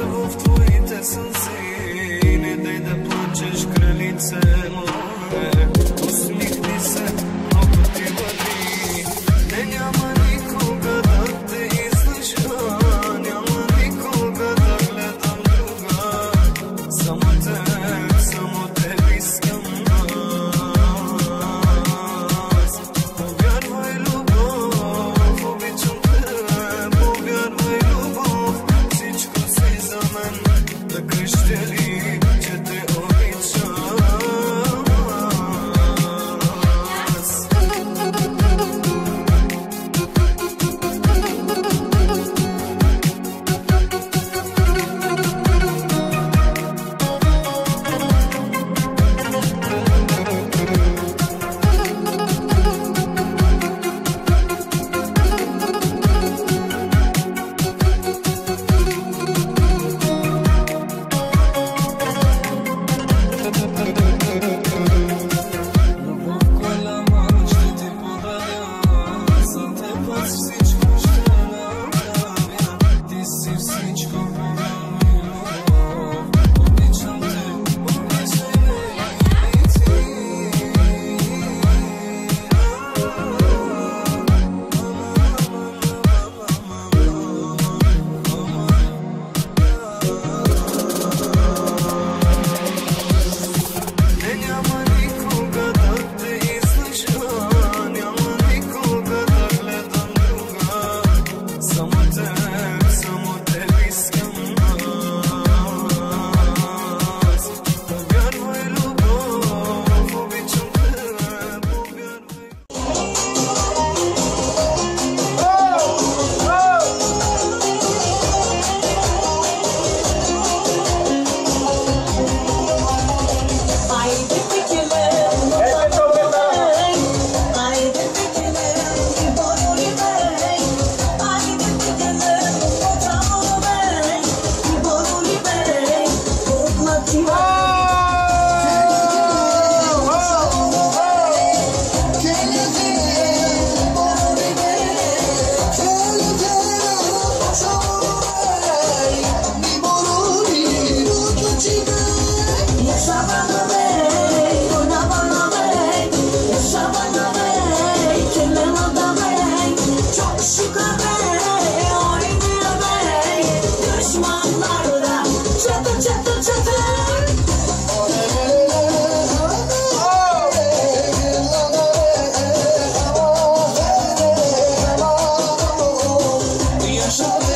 să vă fturite sunt zile de de plângești grănițelor show.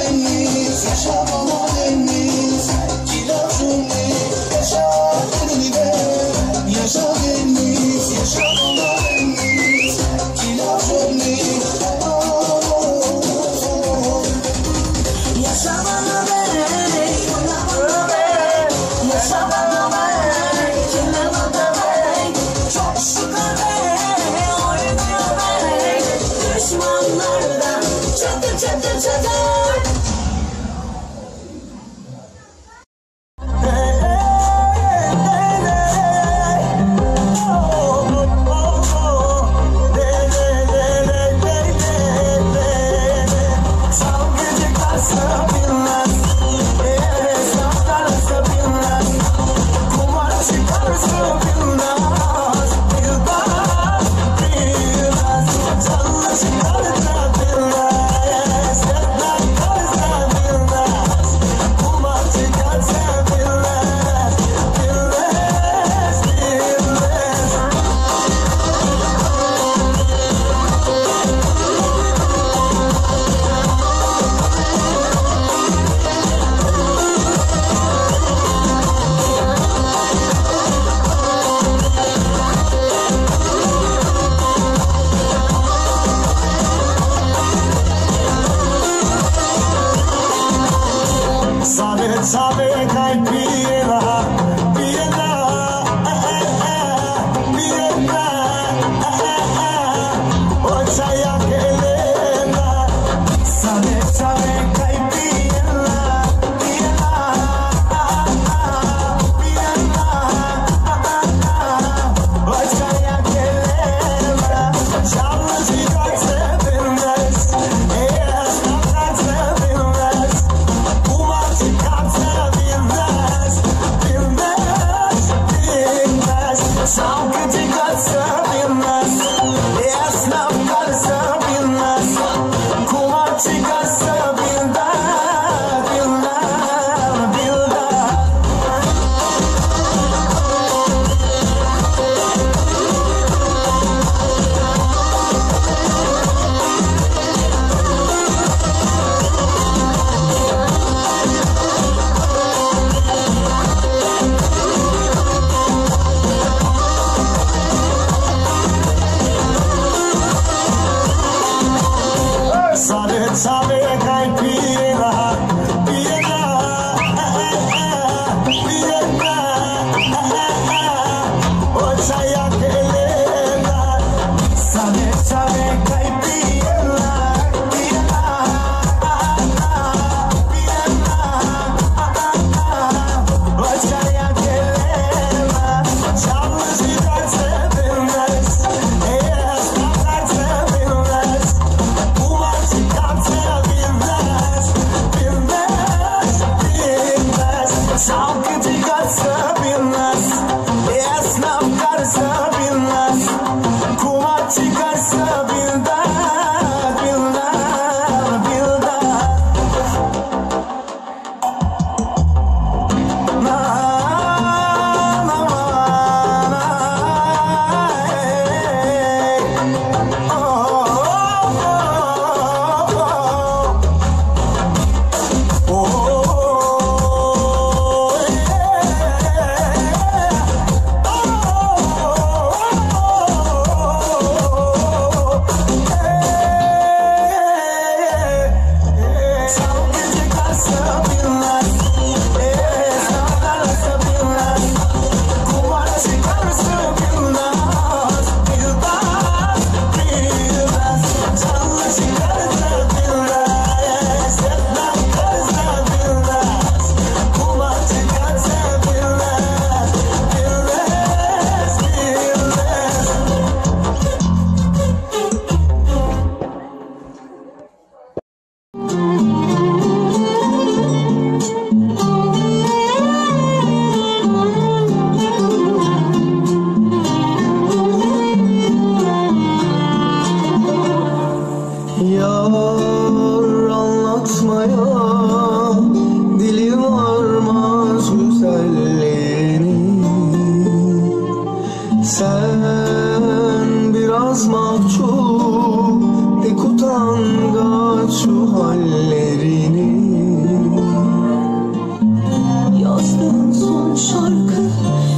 olsun şarkı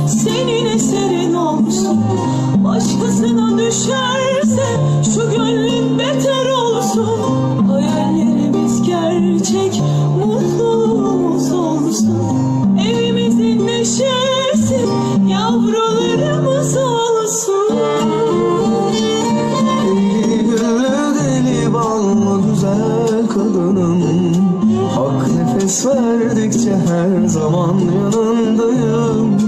Senin eserin olsun. Başkasına düşerse şu gönlün beter olsun. Hayallerimiz gerçek mutluluğumuz olsun. Evimizin neşesi yavrularımız olsun. Deli gönül deli ballı güzel kadınım? nefes verdikçe her zaman yanındayım.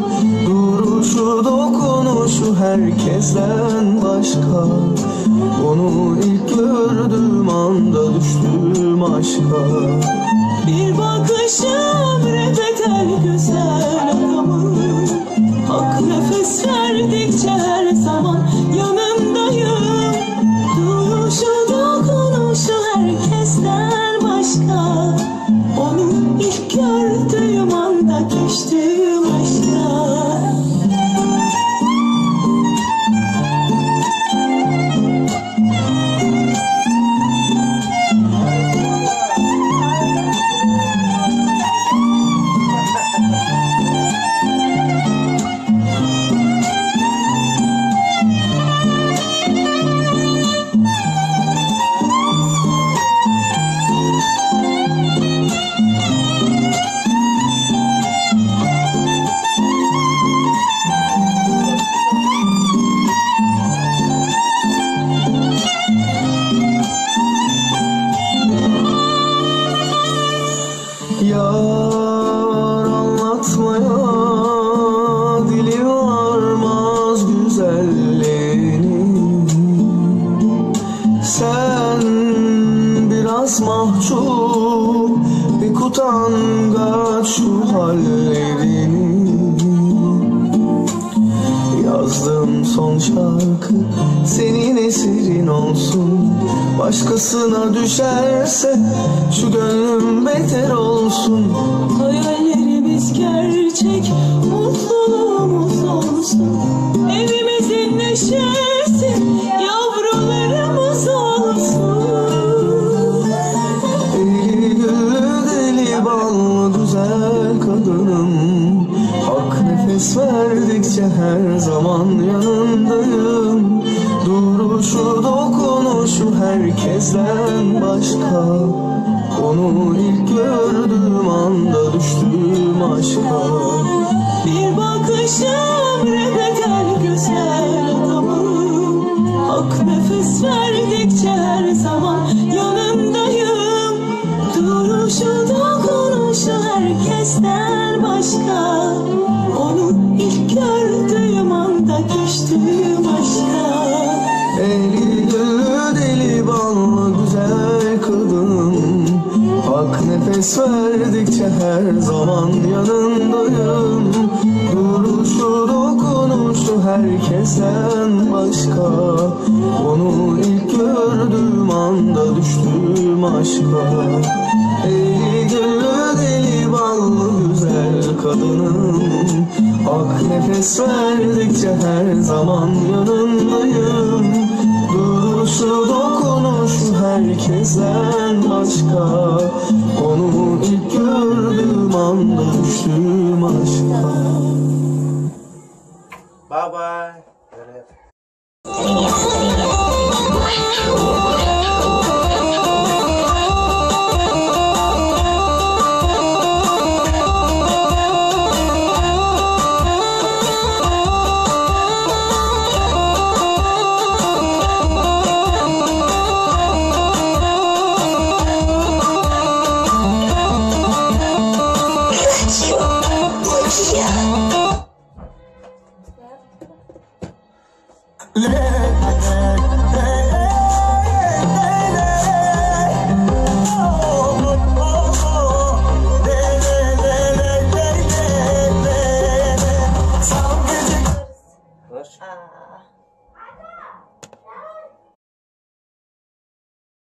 Duruşu dokunuşu herkesten başka. Onu ilk gördüğüm anda düştüm aşka. Bir bakışım repetel güzel Yar anlatmaya dili varmaz güzelliğini Sen biraz mahcup bir kutangaç şu hallerini. Yazdım son şarkı senin esirin olsun. Başkasına düşerse şu gönlüm beter olsun. Hayallerimiz gerçek mutluluğumuz olsun. Evimizin neşesi nefes verdikçe her zaman yanındayım. Duruşu dokunuşu herkesten başka. Onu ilk gördüğüm anda düştüğüm aşka. Bir bakışım reddeder güzel adamım Hak nefes verdikçe her zaman yanındayım. Duruşu dokunuşu herkesten başka. nefes verdikçe her zaman yanındayım. Duruşu dokunuşu herkesten başka. Onu ilk gördüğüm anda düştüğüm aşka. Eli güllü deli ballı güzel kadınım. Ak nefes verdikçe her zaman yanındayım. Duruşu dokunuşu şu herkesten başka? Onu ilk gördüğüm anda düştüm aşka. Bye bye. Let